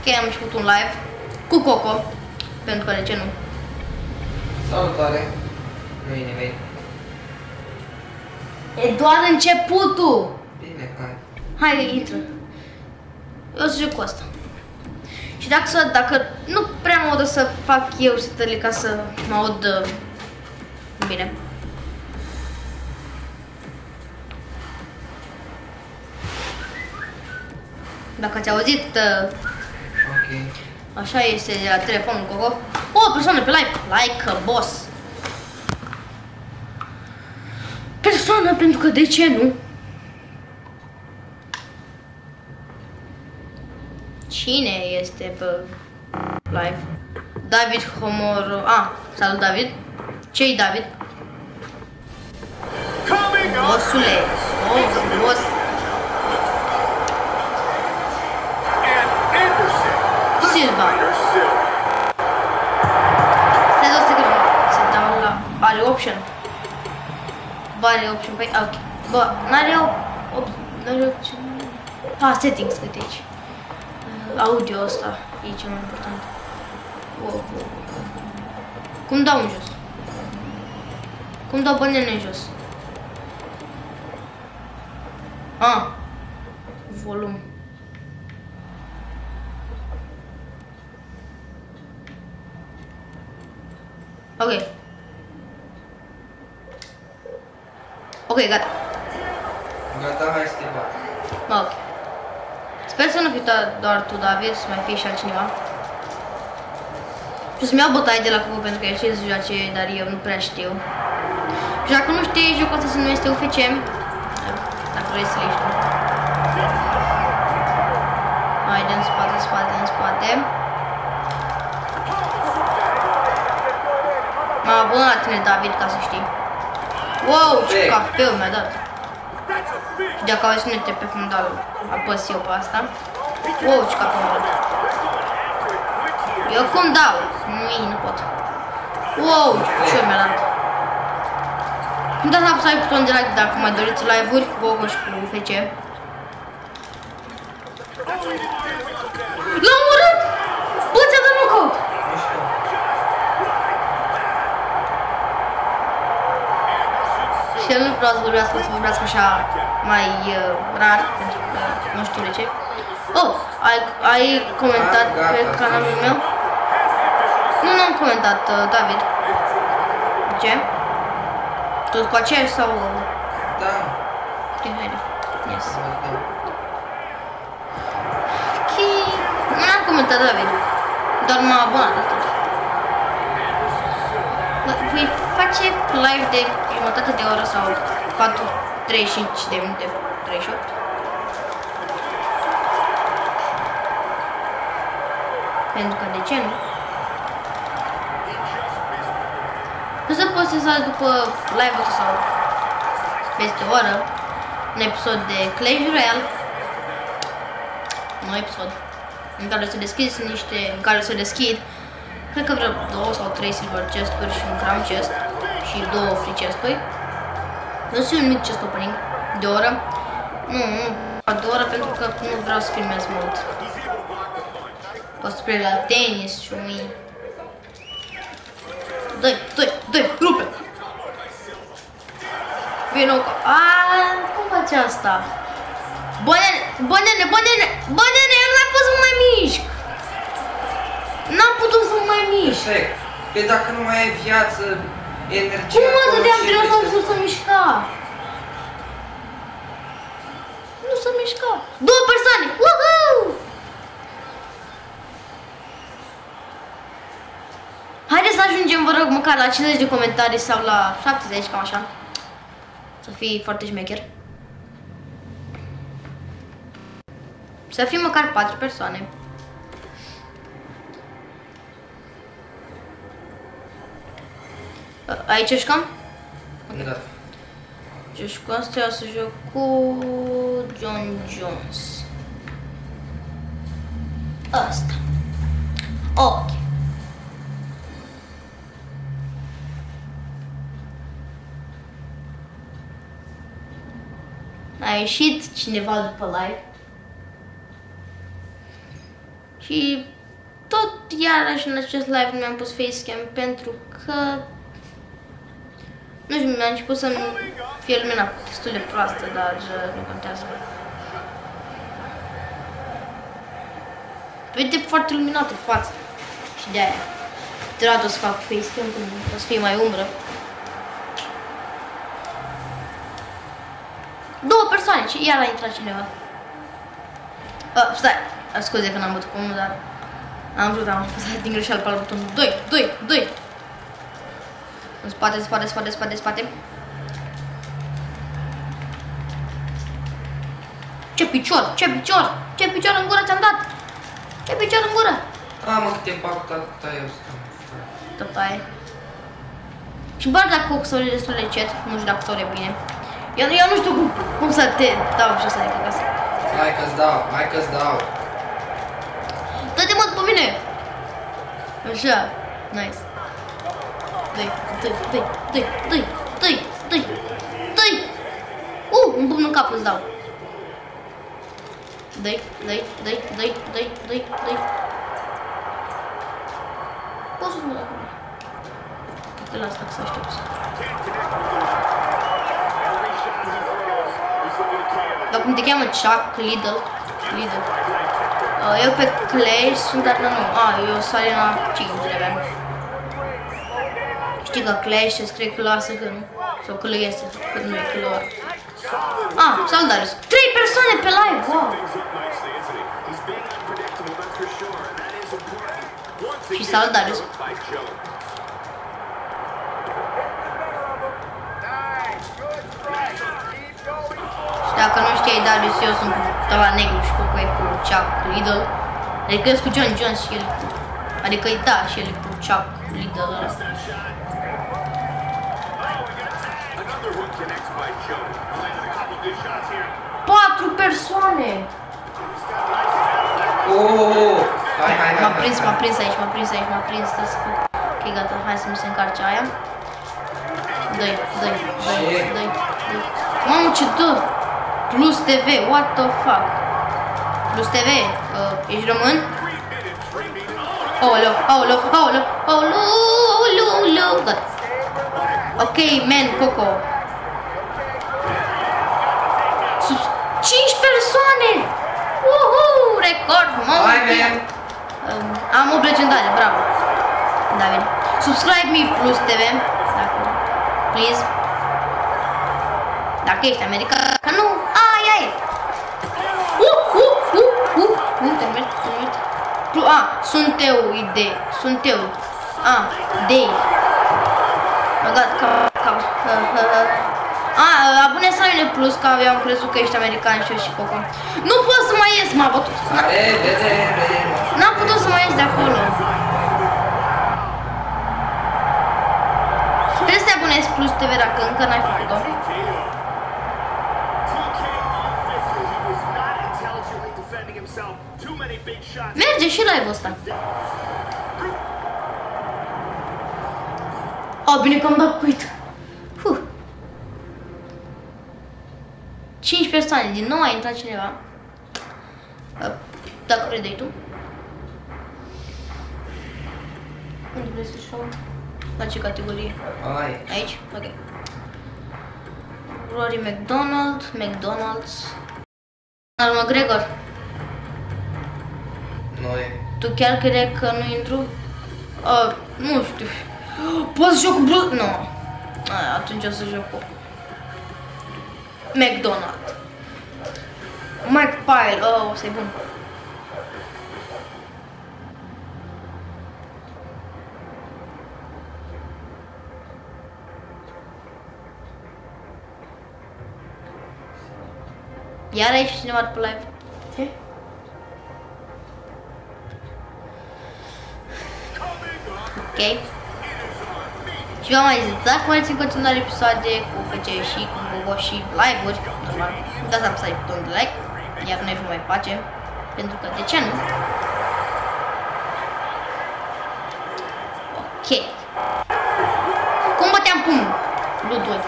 Ok, am început un live cu Coco, pentru că de ce nu? Salutare! Nu e nimeni. E doar începutul! Bine, hai. Hai, intră. Eu o să joc cu asta. Și dacă, să, dacă nu prea mă aud, o să fac eu setările ca să mă aud uh, bine. Dacă ați auzit, uh, Ok. Așa este de la telefonul Coco. O, persoană pe live, like a boss. Persoană, pentru că de ce nu? Cine este pe live? David Homor... Ah, salut David. Ce-i David? Bossule. Oh, boss. Option. Bă, are option. Păi, ok. Bă, n-are op... op... N-are option. Ah, settings, uite aici. Uh, Audio ăsta e cel mai important. Wow. Cum dau în jos? Cum dau bănele în jos? Ah. Volum. Ok. Ok, gata. Gata, hai să te bat. Mă, ok. Sper să nu fii doar, doar tu, David, să mai fie și altcineva. Și să-mi iau bătaie de la Cucu pentru că el știe să joace, dar eu nu prea știu. Și dacă nu știi, jocul ăsta se numește UFC, dacă vrei să le știi. Haide în spate, în spate, în spate. M-am abonat la tine, David, ca să știi. Wow, ce Perfect. cafeu mi-a dat. Și dacă auzi sunete pe fundal, apăs eu pe asta. Wow, ce cafeu mi-a dat. Eu cum dau? Nu, nu pot. Wow, ce mi-a dat. Nu dați să apăsați butonul de like dacă mai doriți live-uri cu Gogo și cu FC. L-am urât! Bă, ți-a dat knockout! Mișcă. Și el nu vreau să vorbească, să vorbească așa mai uh, rar, pentru că nu știu de ce. Oh, ai, ai comentat Gata, pe gata, canalul sfârșit. meu? Nu, nu am comentat, uh, David. Ce? Tot cu aceeași sau... Da. Ok, haide. Yes. Să vedem. Ok. Nu am comentat, David. Doar m-am abonat atât. Bă, Voi face live de jumătate de oră sau 4, 35 de minute, 38? Pentru că de ce nu? Nu se poate să după live-ul ăsta sau peste o oră un episod de Clash Royale un episod în care să deschizi niște, în care să deschid cred că vreo două sau trei silver chest-uri și un crown chest și două free chest-uri. Nu sunt un mic chest opening de o oră. Nu, nu, de o oră pentru că nu vreau să filmez mult. O să plec la tenis și mii. Dă-i, dă-i, dă-i, rupe! Vino cu... Aaaa, cum face asta? Bă, nene, bă, nene, bă, nene, bă, nene, eu n-am putut să mă mai mișc. N-am putut să mă mai mișc. Perfect. Pe dacă nu mai ai viață, energie... Cum mă acolo, dădeam ce dinosaurul vrei să se mișca? Nu se mișca. Două persoane! Woohoo! Haideți să ajungem, vă rog, măcar la 50 de comentarii sau la 70, cam așa. Să fii foarte șmecher. Să fim măcar 4 persoane. Aici jucăm? Da. Deci cu asta o să joc cu John Jones. Asta. Ok. A ieșit cineva după live. Și tot iarăși în acest live nu mi-am pus facecam pentru că nu știu, mi-a început să-mi fie lumina destul de proastă, dar uh, nu contează. Vede foarte luminată fața și de aia. Trebuie să fac facecam când o să fie mai umbră. Două persoane, și iar a intrat cineva. Uh, stai, scuze că n-am bătut cu unul, dar am vrut, am apăsat din greșeală pe la butonul 2, 2, 2. În spate, în spate, spate, spate, spate. Ce picior, ce picior, ce picior în gură ți-am dat? Ce picior în gură? A, mă, cât timp fac tot eu Tot aia. Și bă, dacă oxul e destul de încet, nu știu dacă sore bine. Eu, eu nu știu cum, cum să te dau și să le acasă. Hai că-ți dau, hai că-ți dau. Dă-te mă după mine! Așa, nice. Dă-i, dă-i, dă-i, dă-i, dă-i, dă-i, dă-i, dă-i! Uh, un pumn în cap îți dau. Dă-i, dă-i, dă-i, dă-i, dă-i, dă-i, dă-i. Poți să mă dau acum. Te las dacă să aștepți. Dar cum te cheamă Chuck Lidl? Lidl. Uh, eu pe Clash sunt dar nu. A, eu sunt arena 5 level. Știi că Clash se scrie clasă că nu? Sau că este, că nu e clar. Ah, salut Darius. Trei persoane pe live, wow! Și salut Darius, cu tava negru și cu cu cu Chuck Lidl. Adică cu John Jones și el cu... Adică da, și el cu Chuck Lidl ăla. Patru persoane! Oh, hai, hai, hai. M-a hai, prins, hai. m-a prins aici, m-a prins aici, m-a prins, stai să fac. Ok, gata, hai să mi se încarce aia. Dă-i, dă-i, dă-i, Ce? dă-i, dă-i. Mamă, ce dă! Plus TV, what the fuck? Plus TV, uh, ești român? Aoleu, aoleu, aoleu, aoleu, aoleu, aoleu, gata. Ok, man, Coco. Sus- Cinci persoane! Uhu, record, mamă! Hai, man. Um, am 8 legendare, bravo. Da, bine. Subscribe me plus TV, dacă, please. Dacă ești american, că nu, ai, ai. Uh, uh, uh, uh, uh, te mergi, te mergi. Plu- A, sunt eu, idee, sunt eu. A, dei. Băgat ca, ca, uh, uh, uh. A, abone să mine plus, că eu am crezut că ești american și eu și Coco. Nu pot să mai ies, m-a bătut. La revedere. N-am putut să mai ies de acolo. Trebuie să te abonezi Plus TV dacă încă n-ai făcut-o. Merge și live-ul ăsta. Oh, bine că am dat quit. Huh. 5 persoane, din nou a intrat cineva. Uh, Dacă credeai tu. Unde vrei să show? La ce categorie? Hai. Aici? Ok. Rory McDonald, McDonald's. Conor McGregor, Noi. tu chiar crezi că nu intru? Uh, nu știu. Pot să joc cu Bruce? Nu. A, atunci o să joc cu McDonald. Mike Pyle, oh, să-i bun. Iar aici cineva de pe live. Ce? Ok. Și v-am mai zis, dacă mai țin continuare episoade cu FC și cu Gogo și live-uri, normal, dați apăsai butonul de like, iar noi vom mai face, pentru că de ce nu? Ok. Cum băteam pumnul? Ludul.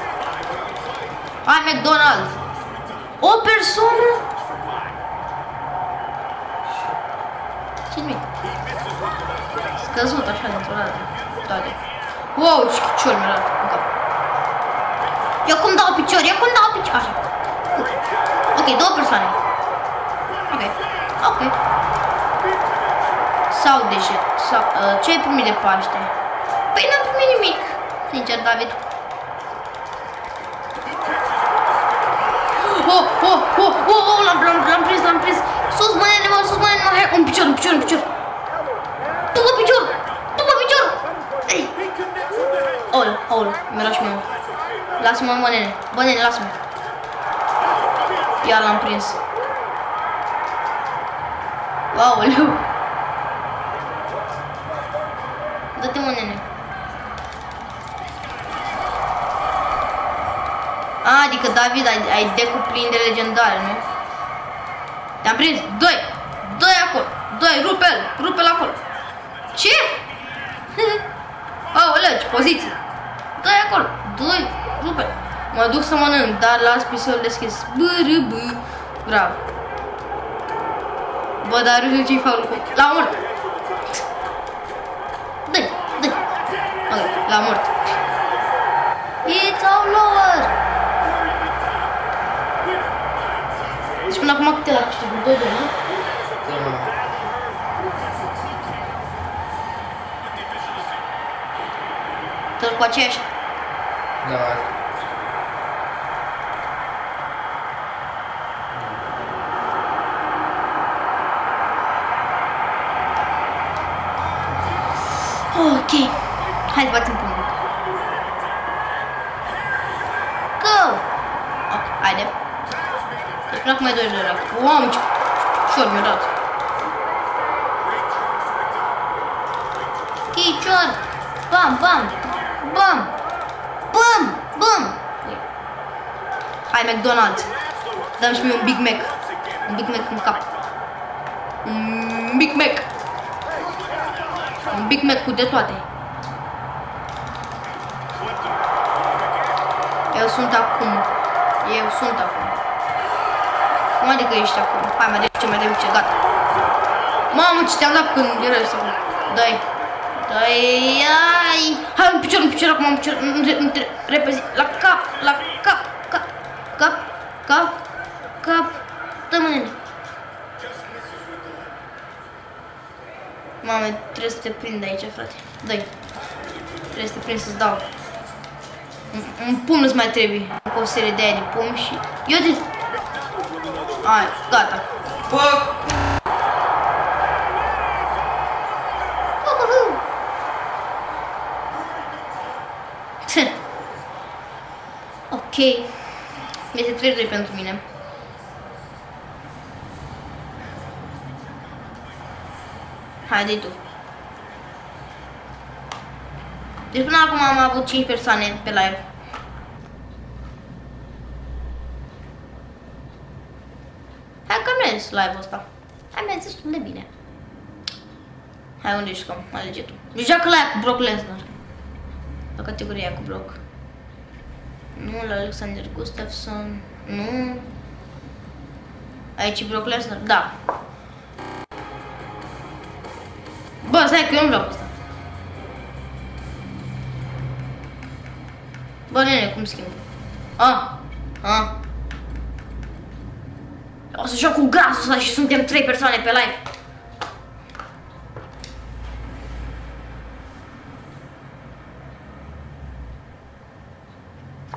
Hai, McDonald's! O persoană? Ce nu scăzut așa dintr-o dată. Toate. Wow, ce chicior mi-a dat în cap. Eu cum dau picior, eu cum dau picior. Așa. Ok, două persoane. Ok, ok. Sau de ce? Sau, uh, ce ai primit de Paște? Păi n-am primit nimic, sincer, David. Oh, oh, oh, oh, oh, l-am, l-am, l-am prins, l-am prins. Sus, mă, nene, mă, sus, mă, nene, mă, hai, un picior, un picior, un picior. După picior, după picior. Ei. Aoleu, aoleu, mi-era și mie. Lasă-mă, mă, nene, bă, nene, lasă-mă. Iar l-am prins. Aoleu. Dă-te, mă, nene. A, adică, David, ai, ai decuplinde legendare, nu? Te-am prins. Doi. Doi acolo. Doi. Rupe-l. Rupe-l acolo. Ce? Aoleu, ce poziție. Doi acolo. Doi. Rupe-l. Mă duc să mănânc, dar las pisul deschis. Bă, râ, bă. Bravo. Bă, dar râ ce-i faul cu... La mort. Dă-i, dă-i. Ok, la mort. It's all over. Deci până acum câte la câștigul? 2 2 nu? Tot cu aceeași. Da. Ok. Hai să batem punctul. Go! Ok, haide. Deci până acum e 2 de la. Wow, ce ușor mi-a dat. Chicior! Bam, bam! Bam! Bam! Bam! Hai, McDonald's! Dăm și mie un Big Mac. Un Big Mac în cap. Un Big Mac! Un Big Mac cu de toate. Eu sunt acum. Eu sunt acum. Cum adică ești acum? Hai, mai duce, mai duce, gata. Mamă, ce te-am dat când erai să Dai. Dai, ai. Hai, un picior, un picior acum, un picior. Repezi. La cap, la cap, cap, cap, cap, cap. Dă-mă, nene. Mame, trebuie să te prind aici, frate. Dai. Trebuie să te prind să-ți dau. Un, un pumn îți mai trebuie. Cu o serie de aia de pumni și... Eu de... Ai, gata. Bă, Ok. Este 3 pentru mine. Haide tu. Deci până acum am avut 5 persoane pe live. Hai că nu mers live-ul ăsta. Hai mers destul de bine. Hai unde ești cam? Alege tu. Deci joacă la aia cu Brock Lesnar. La categoria cu Brock. Nu, la Alexander Gustafsson. Nu. Aici e Brock Lesnar? Da. Bă, stai că eu nu vreau pe ăsta. Bă, nene, cum schimb? A, a. O să joc cu grasul ăsta și suntem trei persoane pe live.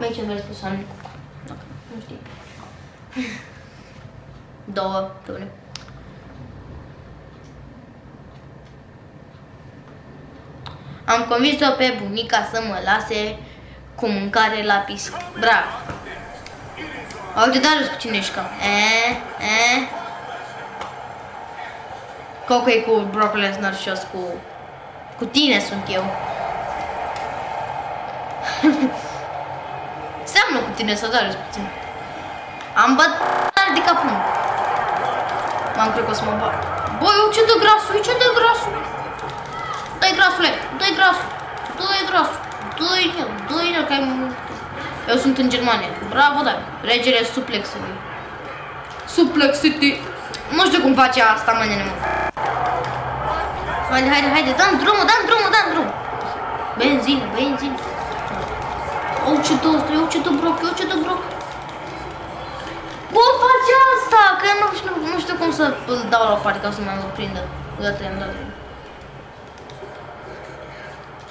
Aici vreți persoane. Dacă nu știu. Două, pe une. Am convins-o pe bunica să mă lase cu mâncare la pisc. Bravo! Uite, dar cu cine ești cam? E, e. Coco e cu Brock Lesnar și eu cu... Cu tine sunt eu. Seamănă cu tine să doare puțin. Am bătat de capul. M-am cred că o să mă bat. Băi, ce de grasul, ce de grasul. Dă-i grasule, dă-i grasul, dă-i grasul, dă-i el, dă-i el, că ai mult. Eu sunt în Germania. Bravo, da. Regele suplexului. Suplexity. Nu știu cum face asta, mă, nene, mă. Haide, haide, haide, dăm drumul, dăm drumul, dăm drumul. Benzină, benzină. Au ce dă ăsta, eu ce dă broc, eu ce dă broc. Bă, face asta, că nu știu, nu știu cum să îl dau la o parte ca să mă prindă. Gata, i-am dat drumul.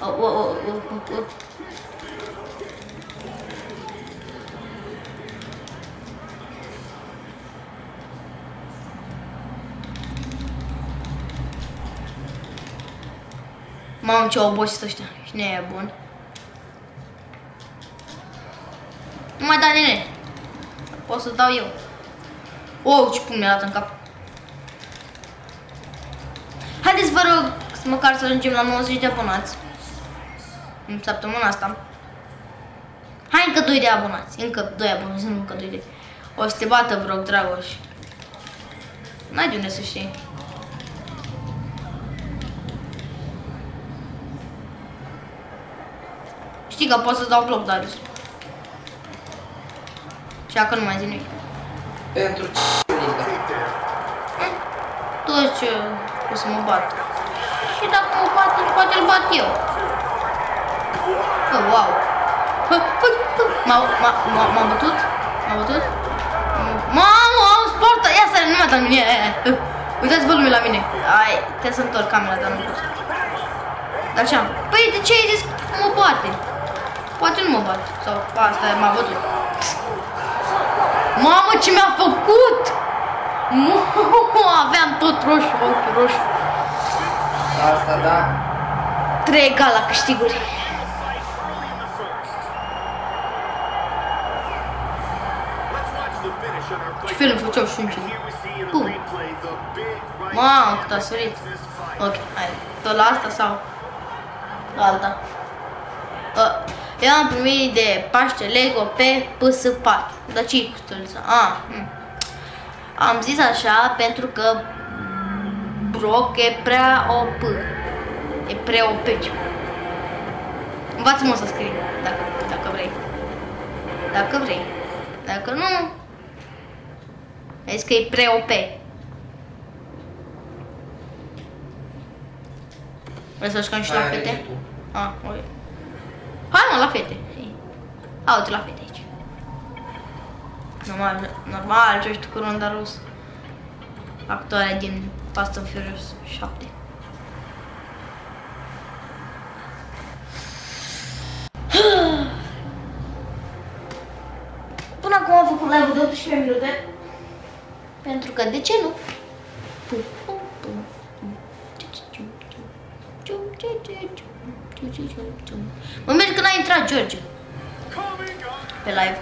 Oh, oh, oh, oh, oh, oh. Mamă, ce obosit ăștia. Și ne e bun. Nu mai da nene. Pot să dau eu. Oh, ce pun mi-a dat în cap. Haideți, vă rog, să măcar să ajungem la 90 de abonați. În săptămâna asta. Hai încă 2 de abonați. Încă 2 abonați, nu încă 2 de... O să te bată, vă rog, Dragoș. N-ai de unde să știi. Știi că pot să dau bloc, Darius. Și acum nu mai zi nimic. Pentru ce ridică? Tot ce o să mă bat. Și dacă mă bate, poate îl bat eu. Oh, wow. M-a bătut? M-a bătut? Mamă, am sport! Ia să nu mai la mine. Uitați-vă lumea la mine. Ai, trebuie să întorc camera, dar nu pot. Dar ce am? Păi de ce ai zis că mă bate? Poate nu mă bat. Sau asta m-a bătut. Mamă, ce mi-a făcut! Mamă, aveam tot roșu, ochi roșu. Asta da. Trei egal la câștiguri. Ce film făceau și înce. Bum. Mamă, cât a sărit. Ok, hai. Tot la asta sau? La alta. Uh, eu am primit de Paște Lego pe PS4. Dar ce stâlță? Ah, hm. Am zis așa pentru că Brock e prea OP. E prea OP. Învață-mă să scrii, dacă, dacă vrei. Dacă vrei. Dacă nu, vezi că e prea OP. Vrei să jucăm și la fete? Ah, oi. Hai mă, la fete. A, uite la fete aici. Normal, normal, ce știu cu Ronda Rus. Actoarea din Fast and Furious 7. Până acum am făcut live de 18 minute. Pentru că, de ce nu? Mă merg când a intrat George pe live.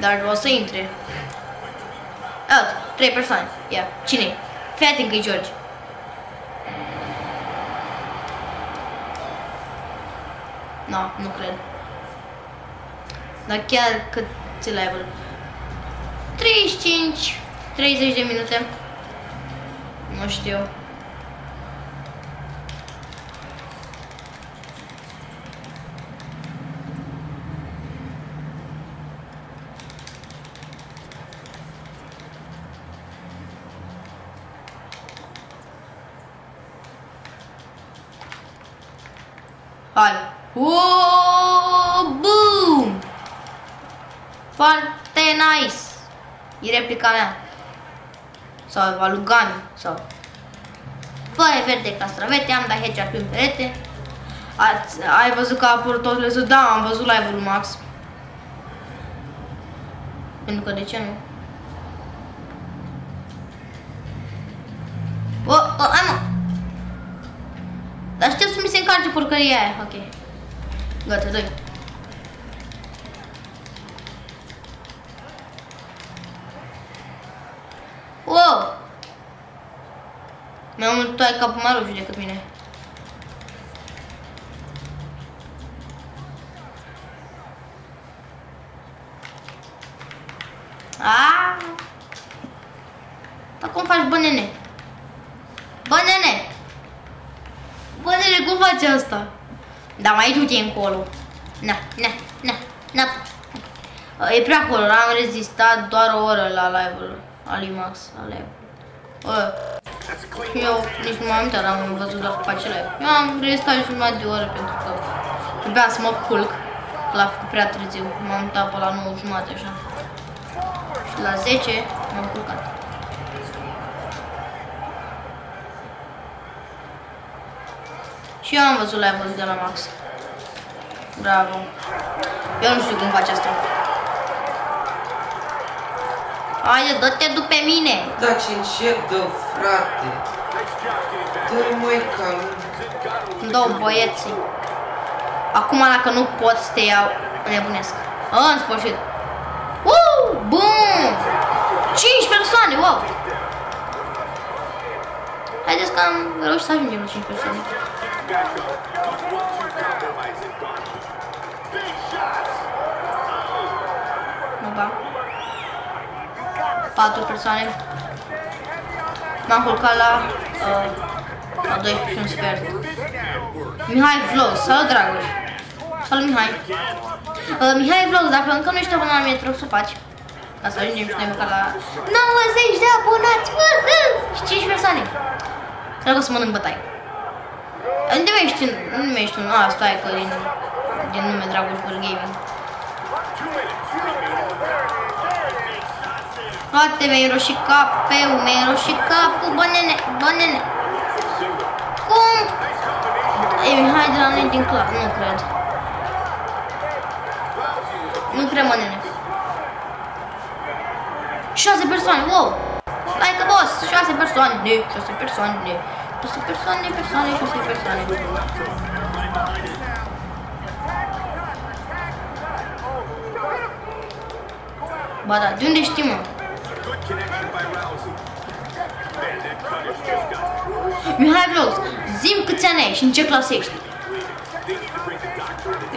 Dar o să intre. Alt, trei persoane. Ia, cine -i? Fii atent că e George. No, nu cred. Dar chiar cât ți level? 35, 30 de minute. Nu știu. Hai. Oh, boom! Foarte nice. E replica mea. Sau a lui Gami. Sau... Fără verde castravete, am dat headshot prin perete. Ați, ai văzut că a apărut tot lesul? Da, am văzut live-ul lui Max. Pentru că de ce nu? O, o, hai mă! Dar știu să mi se încarce porcăria aia. Ok. Gata, doi. Wow! Mai mult tu ai capul mai roșu decât mine. Ah! Dar cum faci, bă, nene? Bă, nene! Bă, nene, cum faci asta? Dar mai du-te încolo. Na, na, na, na. E prea acolo, am rezistat doar o oră la live-ul lui Max. La live. Uh. Eu nici nu m-am uitat, am văzut doar pe acele. Eu am restat jumătate de oră pentru că trebuia să mă culc. La prea târziu. M-am uitat pe la 9 jumate așa. Și la 10 m-am culcat. Și eu am văzut live de la Max. Bravo. Eu nu știu cum faci asta. Haide, dă-te după mine! Da, ce încet dă, frate. Dă-i măi ca Îmi dau băieții. Acum dacă nu pot să te iau, nebunesc. A, în sfârșit. Uh, bum! 5 persoane, wow! Haideți că am reușit să ajungem la 5 persoane. Nu da. 4 persoane. M-am culcat la uh, la 12 și un sfert. Mihai Vlog, salut Dragoș! Salut Mihai! Uh, Mihai Vlog, dacă încă nu ești abonat la mine, trebuie să o faci. Ca să ajungem și noi măcar la 90 de abonați! Uh, și 5 persoane! Cred că o să mănânc bătai. Unde mai ești? Nu mai ești un... A, stai că din, din nume Dragoș Bur Frate, mi-ai roșit capul, mi-ai roșit capul, bă nene, bă nene. Cum? E Mihai de la noi din clar, nu cred. Nu cred, mă, nene. Șase persoane, wow! Hai că boss, șase persoane, șase persoane, șase persoane, persoane, șase persoane. Ba da, de unde știi, mă? Mihai Vlogs, zim câți ani ai și în ce clasă ești?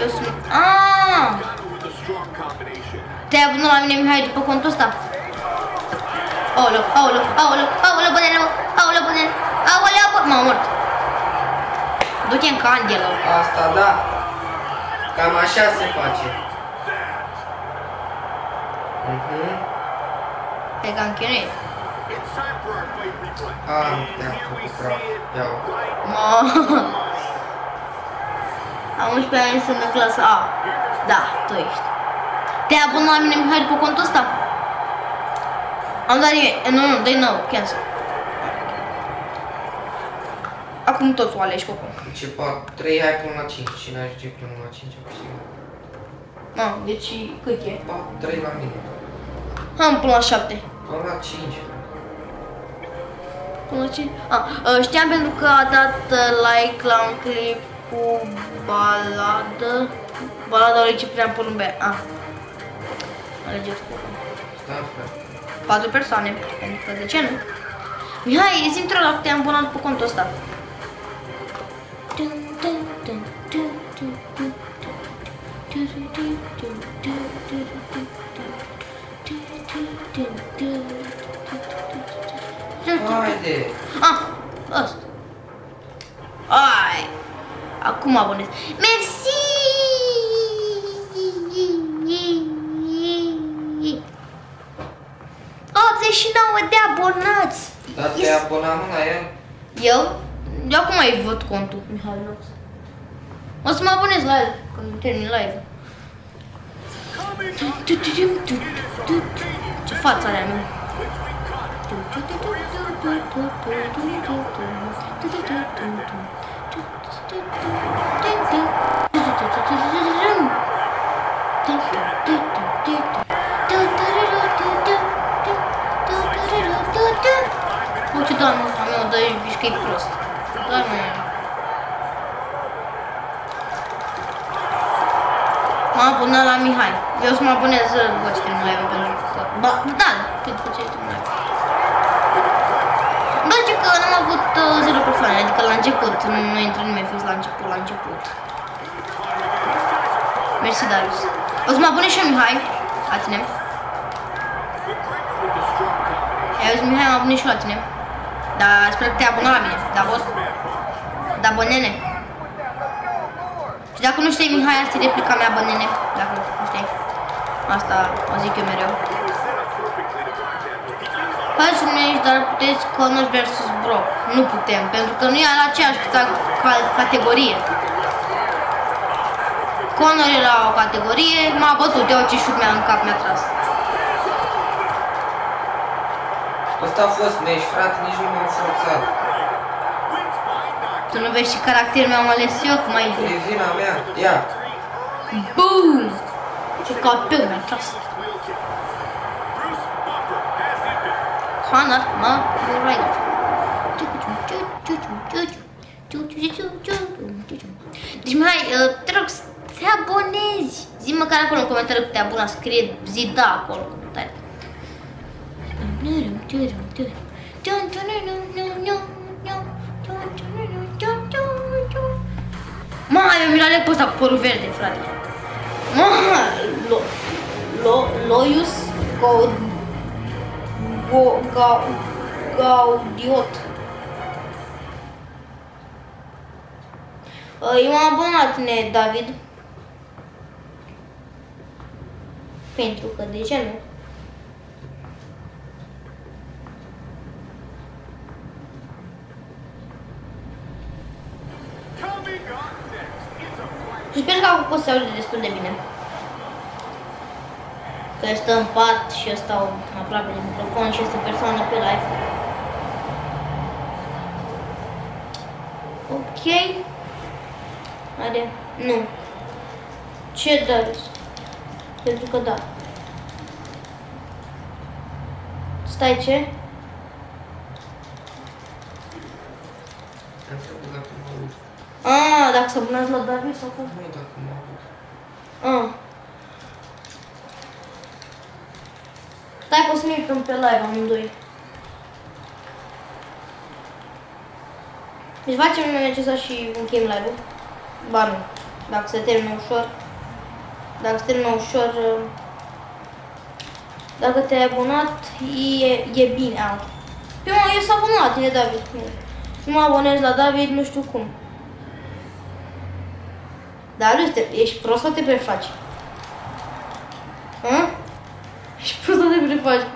Eu sunt... Aaaa! Te-ai abonat la mine, Mihai, după contul ăsta? Aoleu, aoleu, aoleu, aoleu, bănene, mă, aoleu, bănene, aoleu, bă... M-am mort. Du-te în candelă. Asta, da. Cam așa se face. Mhm. Pe că am chinuit. Am te-am făcut praf. Ia-o. Mă... Am 11 ani, sunt în clasa A. Da, tu ești. Te-ai abonat la mine, Mihai, după contul ăsta? Am dat eu. Nu, nu, dă nou, cancel. Acum toți o alegi, Coco. Ce fac? 3 hai până la 5. Cine ajunge până la 5 am câștigat. Nu, deci cât e? 3 la mine. Am până la 7. Până la 5. Până la 5? A, uh, știam pentru că a dat uh, like la un clip cu baladă. Balada lui Ciprian Porumbe. Ah. Alegeți Coco. Stai, frate. 4 persoane, pentru că de ce nu? Mihai, zi într-o dacă te-am abonat pe contul ăsta. Haide! Ah, ăsta. Ai, acum abonez. Mersi! 89 de abonați! Dar te-ai abonat mă la el? Eu? De acum ai văd contul, Mihai Lox. O să mă abonez la el când termin live. Ce față are a mea? Uite, doamne, a meu, dă ești că e prost. Doamne. M-am abonat la Mihai. Eu să mă abonez după ce termin live pentru că... Ba, da, pentru ce termin live. Îmi place că n-am avut uh, 0 persoane, adică la început, nu, nu intră nimeni fix la început, la început. Mersi, Darius. O să mă abonez și eu, Mihai. La tine. Ai auzit, Mihai, m-am abonez și eu la tine. Dar sper că te-ai abonat la mine. Da, boss? Da, bănene. Și dacă nu știi, Mihai, asta e replica mea, bănene. Dacă nu știi. Asta o zic eu mereu. Faceți un meci, dar puteți Connor versus Brock. Nu putem, pentru că nu e la aceeași ca- ca- categorie. Connor era o categorie, m-a bătut, eu ce șut mi-a în cap, mi-a tras. Ăsta a fost meci, frate, nici nu m-am forțat. Tu nu vezi ce caracter mi-am ales eu, cum ai E vina mea. Ia. Boom! Ce capel mi-a tras. Hanat, mă, right. Deci mai, uh, te rog să te abonezi. Zi măcar acolo în comentarii că te abona, scrie zi da acolo în comentarii. Mai, eu mi-l aleg pe ăsta cu părul verde, frate. Mă, lo, lo, Loius Gaud, Go, Gau, Gaudiot. Uh, Eu am abonat, ne, David. Pentru că, de ce nu? Și sper că acum poți să auzi destul de bine. Că stă în pat și eu stau aproape de microfon și este persoană pe live. Ok. Are. Nu. Ce Darius? Pentru că da. Stai ce? Am trecut dacă mă aud. Ah, dacă să abonați la David sau cum? Nu dacă mă aud. Ah. Stai că o să ne uităm pe live amândoi. Deci facem necesar și încheiem live-ul. Ba nu. Dacă se termină ușor. Dacă se termină ușor. uh, Dacă te-ai abonat, e, e bine. A. Pe mă, eu sunt abonat, e David. Nu mă abonez la David, nu știu cum. Dar nu te, ești prost sau te prefaci? Hă? Ești prost sau te prefaci?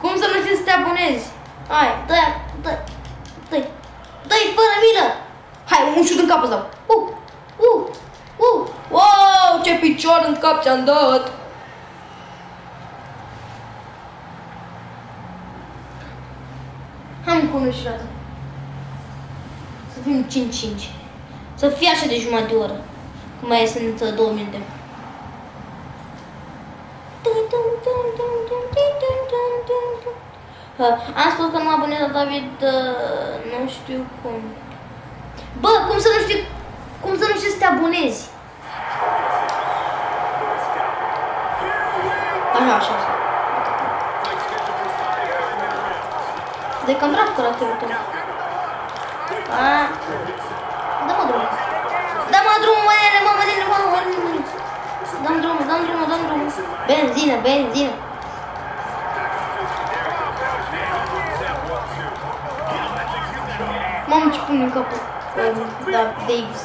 Cum să nu știi să te abonezi? Hai, dă dă dă dă fără milă! Hai, un șut în cap îți dau. Uh, uh, uh. Wow, ce picior în cap ți-am dat! Hai cu unul și dată. Să fim 5-5. Să fie așa de jumătate de oră. Cum mai sunt uh, două minute. Am spus că mă abonez la David, uh, nu știu cum. Bă, cum să nu știu, cum să nu știu să te abonezi? Așa, așa, așa. De cam dracu caracterul tău. A, Dă-mă drumul. Dă-mă drumul, mănele, mă, mănele, mă, mănele. Dăm drumul, dăm drumul, dăm drumul. Benzină, benzină. Mamă, ce pun în capul. Um, da, Davis.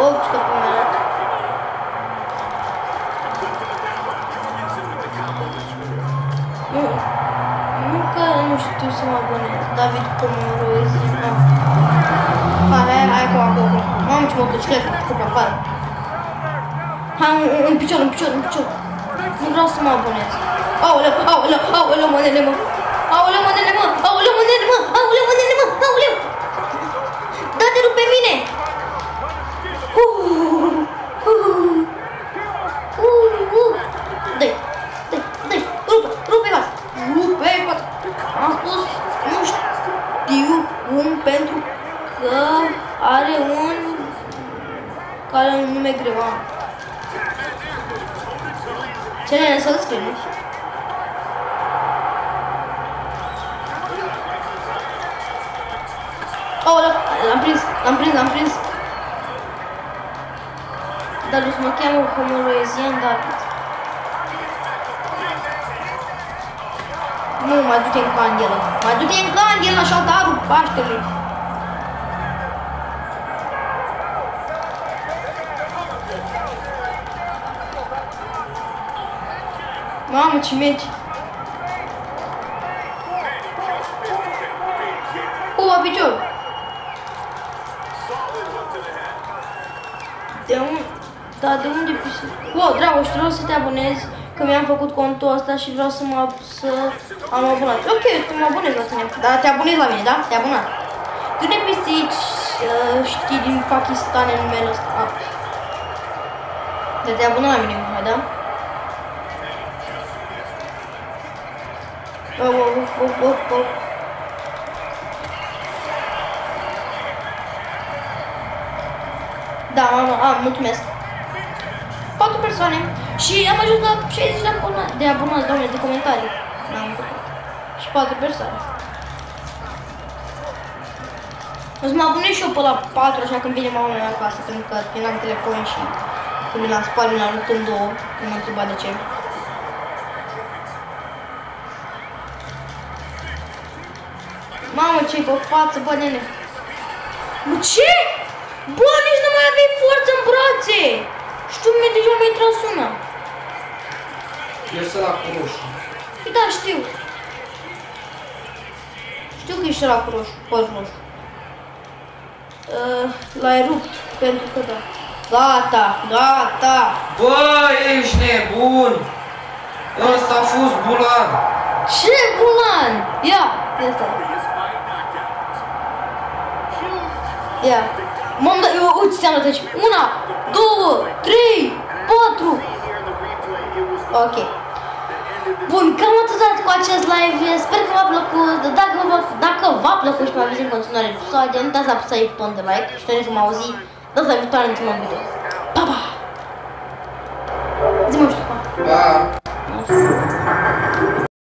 Oh, ce capul mi-a dat. Nu, nu că nu știu să mă abonez. David Comoros, nu. Hai, hai, hai, acum, acum, acum. Mamă, ce mă căciulește cu pe afară. Hai, în, în picior, în picior, în picior. Nu vreau să mă abonez. Aoleu, aoleu, aoleu, mănele, mă. Aoleu, mănele, mă. Aoleu, mănele, mă. Aoleu, mănele, mă. Aoleu. Da-te rup pe mine. Uh, uh, uh, uh. Dă-i, dă-i, dă-i, rupe, rupe vas. Rupe vas. Am spus, nu știu cum, pentru că are un care are un nume greu. am. Ce ne să-l scrie, nu? tenkan yellow. Why do tenkan yellow shot out partially? Mama, teammate. Pula, Pichu. Tem um... Tá dando difícil. Pô, Drago, trouxe tabonese. Unde pisi? Wow, Dragoș, vreau să te abonezi, că mi-am făcut contul ăsta și vreau să mă să am abonat. Ok, te mă abonez la tine. Dar te abonezi la mine, da? Te abonat. Câte pisici uh, știi din Pakistan în numele ăsta? Ah. Dar te abonat la mine, Mihai, da? Oh, oh, oh, oh, oh. Da, mama, am, mulțumesc. 4 persoane și am ajuns la 60 de abonați, de abonați, doamne, de comentarii. N-am făcut. Și 4 persoane. O să mă abonez și eu pe la 4, așa când vine mama mea acasă, pentru că eu n-am telefon și când mi l-am spart, mi l-am rupt în două, nu m-a întrebat de ce. Mamă, ce-i pe față, bă, nene. Bă, ce? Bă, nici nu mai aveai forță în brațe! Știu, mie deja mi-ai tras una. Eu sunt la cu roșu. Păi da, știu. Știu că ești la cu roșu, păr roșu. Uh, L-ai rupt, pentru că da. Gata, gata. Bă, ești nebun! Ăsta a fost bulan! Ce bulan! Ia, ia stai. Ia. M-am dat, eu, uite, ți-am dat aici. Una, două, trei, patru. Ok. Bun, cam atât cu acest live. Sper că v-a plăcut. Dacă v-a, dacă v-a plăcut și m-a văzut în continuare episoade, nu uitați să apăsați butonul de like și trebuie să mă auzi data viitoare într-un nou video. Pa, pa! Zi-mă știu, pa! Pa!